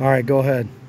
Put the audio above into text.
All right, go ahead.